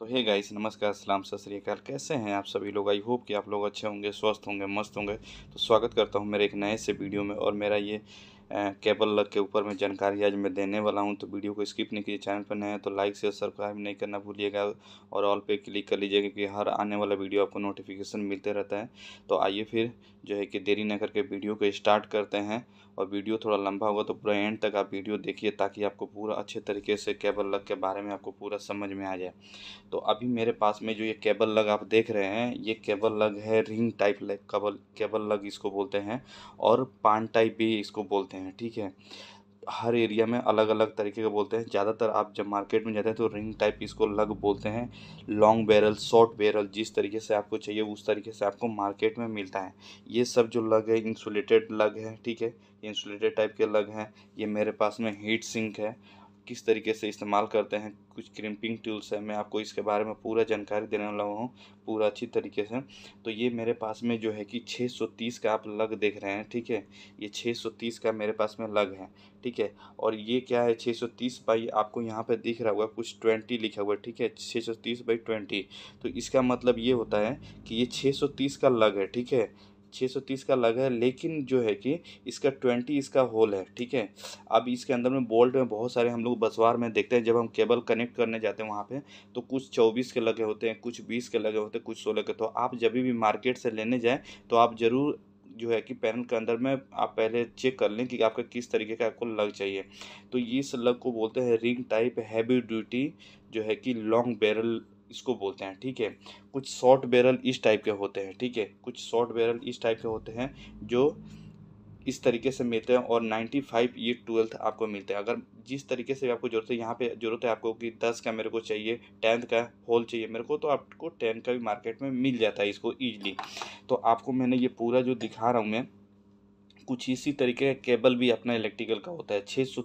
तो hey guys, नमस्कार, सलाम, सत श्रीकाल कैसे हैं आप सभी लोग? आई होप कि आप लोग अच्छे होंगे, स्वस्थ होंगे, मस्त होंगे। तो स्वागत करता हूँ मेरे एक नए से वीडियो में और मेरा ये केबल लग के ऊपर में जानकारी आज मैं देने वाला हूँ तो वीडियो को स्किप नहीं कीजिए, चैनल पर नए हैं तो लाइक शेयर सब्सक्राइब नहीं करना भूलिएगा और ऑल पे क्लिक कर लीजिएगा क्योंकि हर आने वाला वीडियो आपको नोटिफिकेशन मिलते रहता है। तो आइए फिर जो है कि देरी न करके वीडियो को स्टार्ट करते हैं और वीडियो थोड़ा लंबा होगा तो पूरा एंड तक आप वीडियो देखिए ताकि आपको पूरा अच्छे तरीके से केबल लग के बारे में आपको पूरा समझ में आ जाए। तो अभी मेरे पास में जो ये केबल लग आप देख रहे हैं, ये केबल लग है रिंग टाइप केबल केबल लग इसको बोलते हैं और पान टाइप भी इसको बोलते हैं। ठीक है? हर एरिया में अलग अलग तरीके का बोलते हैं। ज़्यादातर आप जब मार्केट में जाते हैं तो रिंग टाइप इसको लग बोलते हैं। लॉन्ग बैरल शॉर्ट बैरल जिस तरीके से आपको चाहिए, उस तरीके से आपको मार्केट में मिलता है। ये सब जो लग है इंसुलेटेड लग है, ठीक है? ये इंसुलेटेड टाइप के लग हैं। ये मेरे पास में हीट सिंक है। किस तरीके से इस्तेमाल करते हैं, कुछ क्रिम्पिंग टूल्स है, मैं आपको इसके बारे में पूरा जानकारी देने वाला हूँ, पूरा अच्छी तरीके से। तो ये मेरे पास में जो है कि 630 का आप लग देख रहे हैं, ठीक है? ये 630 का मेरे पास में लग है, ठीक है? और ये क्या है 630 बाई आपको यहाँ पे दिख रहा हुआ कुछ 20 लिखा हुआ है, ठीक है? 630 बाई 20 तो इसका मतलब ये होता है कि ये 630 का लग है, ठीक है? 630 का लगा है, लेकिन जो है कि इसका 20 इसका होल है, ठीक है? अब इसके अंदर में बोल्ट में बहुत सारे हम लोग बसवार में देखते हैं, जब हम केबल कनेक्ट करने जाते हैं वहाँ पे तो कुछ 24 के लगे होते हैं, कुछ 20 के लगे होते हैं, कुछ 16 के। तो आप जब भी मार्केट से लेने जाएँ तो आप ज़रूर जो है कि पैनल के अंदर में आप पहले चेक कर लें कि आपका किस तरीके का आपको लग चाहिए। तो इस लग को बोलते हैं रिंग टाइप हैवी ड्यूटी, जो है कि लॉन्ग बैरल इसको बोलते हैं, ठीक है? कुछ शॉर्ट बैरल इस टाइप के होते हैं, ठीक है? कुछ शॉर्ट बैरल इस टाइप के होते हैं, जो इस तरीके से मिलते हैं और 95 ये ट्वेल्थ आपको मिलते हैं। अगर जिस तरीके से आपको ज़रूरत है, यहाँ पे ज़रूरत है आपको कि 10 का मेरे को चाहिए टेंथ का होल चाहिए, मेरे को तो आपको टेंथ का भी मार्केट में मिल जाता है इसको ईजिली तो आपको मैंने ये पूरा जो दिखा रहा हूँ मैं, कुछ इसी तरीके का केबल भी अपना इलेक्ट्रिकल का होता है छः सौ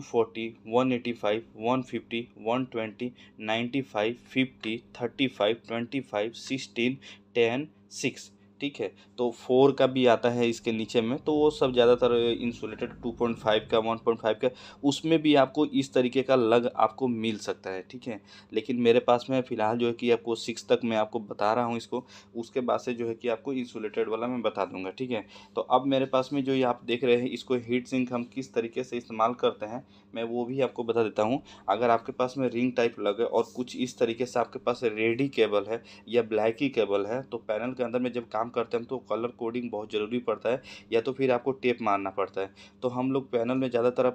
240, 185, 150, 120, 95, 50, 35, 25, 16, 10, 6. ठीक है तो फोर का भी आता है इसके नीचे में तो वो सब ज़्यादातर इंसुलेटेड टू पॉइंट फाइव का वन पॉइंट फाइव का, उसमें भी आपको इस तरीके का लग आपको मिल सकता है, ठीक है? लेकिन मेरे पास में फ़िलहाल जो है कि आपको सिक्स तक मैं आपको बता रहा हूँ इसको, उसके बाद से जो है कि आपको इंसुलेटेड वाला मैं बता दूँगा, ठीक है? तो अब मेरे पास में जो ये आप देख रहे हैं, इसको हीट सिंक हम किस तरीके से इस्तेमाल करते हैं, मैं वो भी आपको बता देता हूँ। अगर आपके पास में रिंग टाइप लगे और कुछ इस तरीके से आपके पास रेडी केबल है या ब्लैक ही केबल है तो पैनल के अंदर में जब काम करते हैं तो कलर कोडिंग बहुत ज़रूरी पड़ता है या तो फिर आपको टेप मारना पड़ता है। तो हम लोग पैनल में ज़्यादातर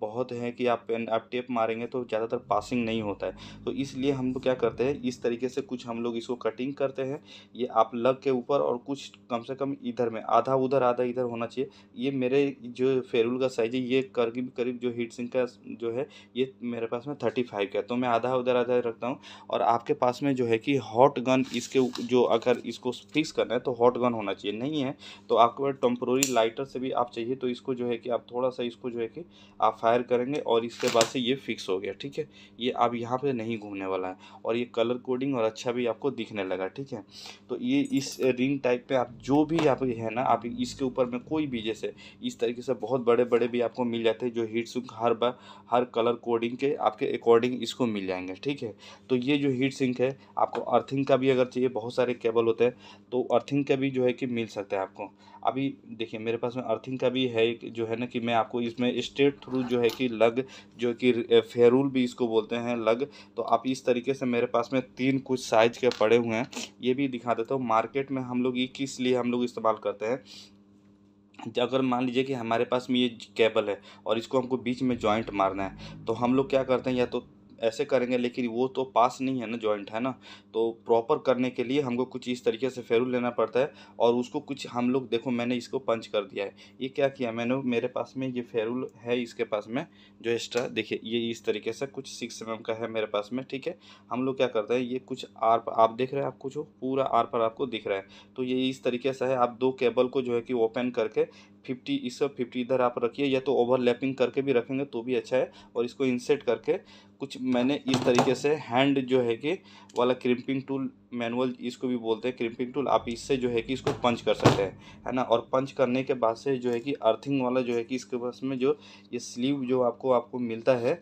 बहुत हैं कि आप आप टेप मारेंगे तो ज़्यादातर पासिंग नहीं होता है। तो इसलिए हम लोग क्या करते हैं, इस तरीके से कुछ हम लोग इसको कटिंग करते हैं। ये आप लग के ऊपर और कुछ कम से कम इधर में, आधा उधर, आधा इधर होना चाहिए। ये मेरे जो फेरुल का साइज़ है, ये करीब करीब जो हीट सिंक का जो है, ये मेरे पास में थर्टी फाइव का है। तो मैं आधा उधर, आधा रखता हूँ और आपके पास में जो है कि हॉट गन इसके जो अगर इसको फिक्स करना है तो हॉट गन होना चाहिए। नहीं है तो आपके पास टेम्प्रोरी लाइटर से भी आप चाहिए तो इसको जो है कि आप थोड़ा सा इसको जो है कि आप फायर करेंगे और इसके बाद से ये फिक्स हो गया, ठीक है? ये अब यहाँ पे नहीं घूमने वाला है और ये कलर कोडिंग और अच्छा भी आपको दिखने लगा, ठीक है? तो ये इस रिंग टाइप पे आप जो भी आप है ना, आप इसके ऊपर में कोई भी जैसे इस तरीके से बहुत बड़े बड़े भी आपको मिल जाते हैं जो हीट सिंक हर बार हर कलर कोडिंग के आपके अकॉर्डिंग इसको मिल जाएँगे, ठीक है? तो ये जो हीट सिंक है, आपको अर्थिंग का भी अगर चाहिए, बहुत सारे केबल होते हैं तो अर्थिंग का भी जो है कि मिल सकता है आपको। अभी देखिए, मेरे पास में अर्थिंग का भी है जो है ना कि मैं आपको इसमें स्टेट थ्रू जो है कि लग, जो कि फेरूल भी इसको बोलते हैं लग। तो आप इस तरीके से मेरे पास में तीन कुछ साइज़ के पड़े हुए हैं। ये भी दिखा देता हूँ। मार्केट में हम लोग ये किस लिए हम लोग इस्तेमाल करते हैं? अगर मान लीजिए कि हमारे पास में ये केबल है और इसको हमको बीच में जॉइंट मारना है तो हम लोग क्या करते हैं? या तो ऐसे करेंगे, लेकिन वो तो पास नहीं है ना जॉइंट है ना? तो प्रॉपर करने के लिए हमको कुछ इस तरीके से फेरू लेना पड़ता है और उसको कुछ हम लोग, देखो मैंने इसको पंच कर दिया है। ये क्या किया मैंने? मेरे पास में ये फेरूल है इसके पास में, जो एक्स्ट्रा देखिए ये इस तरीके से कुछ सिक्स एम का है मेरे पास में, ठीक है? हम लोग क्या करते हैं, ये कुछ आर पर आप देख रहे हैं आपको जो पूरा आर पर आपको दिख रहा है। तो ये इस तरीके से है, आप दो केबल को जो है कि ओपन करके फिफ्टी इस फिफ्टी इधर आप रखिए, या तो ओवरलैपिंग करके भी रखेंगे तो भी अच्छा है। और इसको इंसेट करके कुछ मैंने इस तरीके से हैंड जो है कि वाला क्रिम्पिंग टूल मैनुअल इसको भी बोलते हैं क्रिम्पिंग टूल आप इससे जो है कि इसको पंच कर सकते हैं, है ना? और पंच करने के बाद से जो है कि अर्थिंग वाला जो है कि इसके पास में जो ये स्लीव जो आपको आपको मिलता है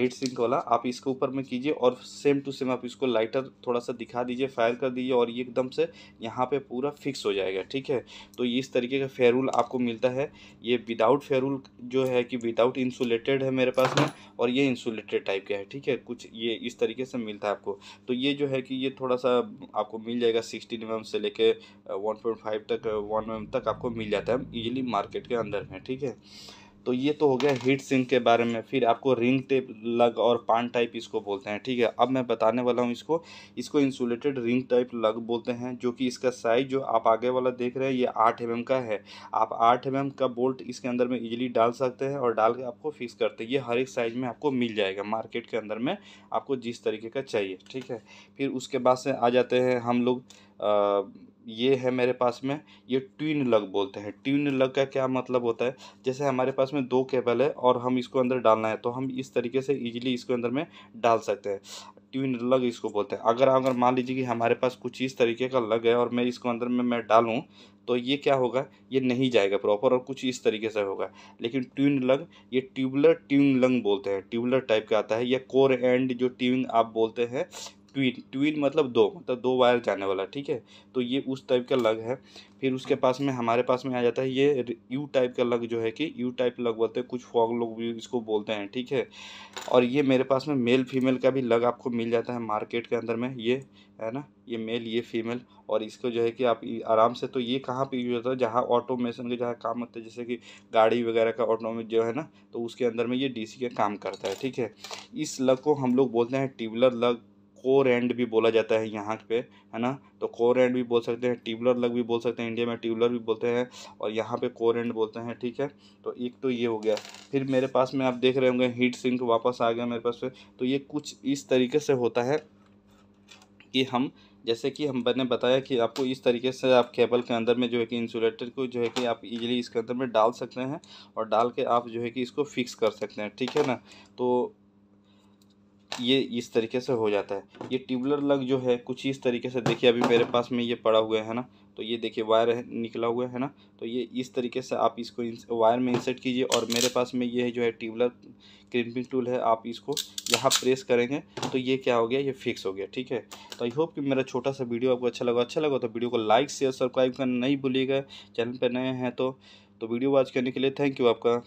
हीट सिंक वाला, आप इसके ऊपर में कीजिए और सेम टू सेम आप इसको लाइटर थोड़ा सा दिखा दीजिए फायर कर दीजिए और ये एकदम से यहाँ पे पूरा फिक्स हो जाएगा, ठीक है? तो इस तरीके का फेयरूल आपको मिलता है। ये विदाउट फेयरूल जो है कि विदाउट इंसुलेटेड है मेरे पास में और ये इंसुलेटेड टाइप का है, ठीक है? कुछ ये इस तरीके से मिलता है आपको। तो ये जो है कि ये थोड़ा सा आपको मिल जाएगा सिक्सटीन एम से लेके वन पॉइंट फाइव तक वन एम तक आपको मिल जाता है ईजिली मार्केट के अंदर में, ठीक है? तो ये तो हो गया हीट सिंक के बारे में। फिर आपको रिंग टेप, लग और पान टाइप इसको बोलते हैं, ठीक है? अब मैं बताने वाला हूँ इसको। इसको इंसुलेटेड रिंग टाइप लग बोलते हैं, जो कि इसका साइज़ जो आप आगे वाला देख रहे हैं, ये आठ एम का है। आप आठ एम का बोल्ट इसके अंदर में इजीली डाल सकते हैं और डाल के आपको फिक्स करते हैं। ये हर एक साइज़ में आपको मिल जाएगा मार्केट के अंदर में आपको जिस तरीके का चाहिए, ठीक है? फिर उसके बाद से आ जाते हैं हम लोग ये है मेरे पास में, ये ट्विन लग बोलते हैं। ट्विन लग का क्या मतलब होता है? जैसे हमारे पास में दो केबल है और हम इसको अंदर डालना है तो हम इस तरीके से इजीली इसको अंदर में डाल सकते हैं। ट्विन लग इसको बोलते हैं। अगर अगर मान लीजिए कि हमारे पास कुछ इस तरीके का लग है और मैं इसको अंदर में, मैं डालूँ तो ये क्या होगा? ये नहीं जाएगा प्रॉपर और कुछ इस तरीके से होगा। लेकिन ट्यून लग ये ट्यूबलर ट्यून लंग बोलते हैं। ट्यूबलर टाइप का आता है। या कोर एंड जो ट्यून आप बोलते हैं ट्वीन ट्वीन मतलब दो मतलब दो वायर जाने वाला, ठीक है? तो ये उस टाइप का लग है। फिर उसके पास में, हमारे पास में आ जाता है ये यू टाइप का लग जो है कि यू टाइप लग बोलते हैं, कुछ फॉग लोग भी इसको बोलते हैं, ठीक है? और ये मेरे पास में मेल फीमेल का भी लग आपको मिल जाता है मार्केट के अंदर में, ये, है ना? ये मेल ये फीमेल और इसको जो है कि आप आराम से तो ये कहाँ पे यूज़ होता है? जहाँ ऑटोमेशन के, जहाँ काम होता है, जैसे कि गाड़ी वगैरह का ऑटोमेट जो है ना तो उसके अंदर में ये डीसी का काम करता है, ठीक है? इस लग को हम लोग बोलते हैं ट्यूबलर लग कोर एंड भी बोला जाता है यहाँ पे, है ना? तो कोर एंड भी बोल सकते हैं ट्यूबलर लग भी बोल सकते हैं इंडिया में ट्यूबलर भी बोलते हैं और यहाँ पे कोर एंड बोलते हैं, ठीक है? तो एक तो ये हो गया। फिर मेरे पास में आप देख रहे होंगे हीट सिंक वापस आ गया मेरे पास में तो ये कुछ इस तरीके से होता है कि हम, जैसे कि हम मैंने बताया कि आपको इस तरीके से आप केबल के अंदर में जो है कि इंसुलेटर को जो है कि आप इजीली इसके अंदर में डाल सकते हैं और डाल के आप जो है कि इसको फिक्स कर सकते हैं, ठीक है ना? तो ये इस तरीके से हो जाता है। ये ट्यूबलर लग जो है, कुछ इस तरीके से देखिए, अभी मेरे पास में ये पड़ा हुआ है ना? तो ये देखिए, वायर निकला हुआ है ना? तो ये इस तरीके से आप इसको वायर में इंसर्ट कीजिए और मेरे पास में ये जो है ट्यूबलर क्रिम्पिंग टूल है, आप इसको यहाँ प्रेस करेंगे तो ये क्या हो गया? ये फिक्स हो गया, ठीक है? तो आई होप कि मेरा छोटा सा वीडियो आपको अच्छा लगा। अच्छा लगा तो वीडियो को लाइक, शेयर, सब्सक्राइब करना नहीं भूलिएगा। चैनल पर नए हैं तो तो वीडियो वॉच करने के लिए थैंक यू आपका।